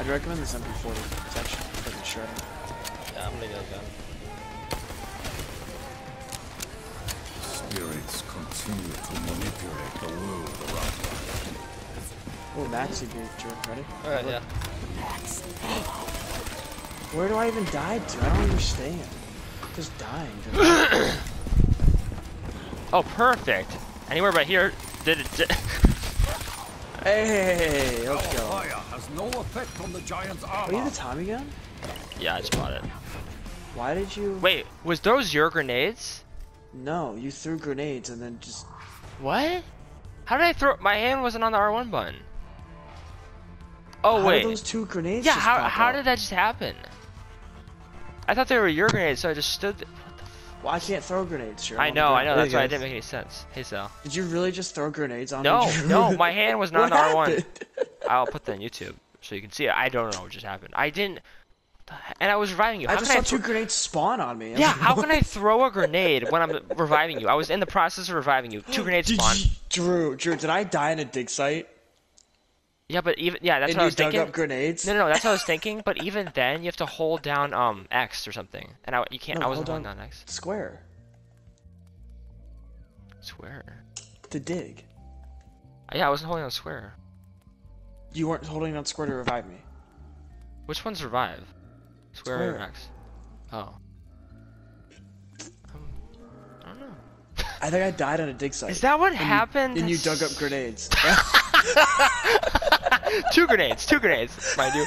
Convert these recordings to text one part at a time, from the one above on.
I'd recommend this MP40. It's actually pretty shredding. Yeah, I'm gonna get a gun. Spirits continue to manipulate the world around us. Oh, Maxi beat Drew. Ready? Alright, yeah. Where do I even die to? I don't understand. Just dying. Oh, perfect. Anywhere but here. Did it? Did... hey, Our let's go. fire has no effect on the giant's Are you the Tommy gun? yeah, I just bought it. Why did you? Wait, was those your grenades? No, you threw grenades and then just. What? How did I throw? My hand wasn't on the R1 button. Oh how wait. Did those two grenades. yeah, just how pop how up? did that just happen? I thought they were your grenades, so I just stood. th- Well, I can't throw grenades. Sure. I know, I know. That's why it didn't make any sense. Hey, Sal. Did you really just throw grenades on No, me? Drew? no, my hand was not on the R1. happened? I'll put that on YouTube so you can see it. I don't know what just happened. I didn't. And I was reviving you. How I just can saw I two grenades spawn on me. Yeah, how can I throw a grenade when I'm reviving you? I was in the process of reviving you. Two grenades spawn. Drew, Drew, did I die in a dig site? Yeah, but even yeah, that's and what I was dug thinking. up grenades? No, no, no, that's what I was thinking. But even then, you have to hold down um X or something, and I you can't. No, I wasn't hold holding down- X. Square. Square. To dig. Yeah, I wasn't holding on square. You weren't holding on square to revive me. Which one's revive? Square, or X? Oh. Um, I don't know. I think I died on a dig site. Is that what And you- happened? And you dug up grenades. two grenades, two grenades, mind you.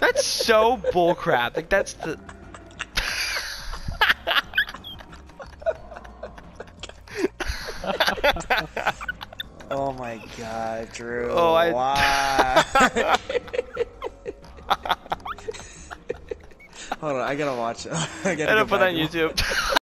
That's so bullcrap. Like that's the. oh my god, Drew. Oh, I- Why? Hold on, I gotta watch it. I gotta I go put that on YouTube.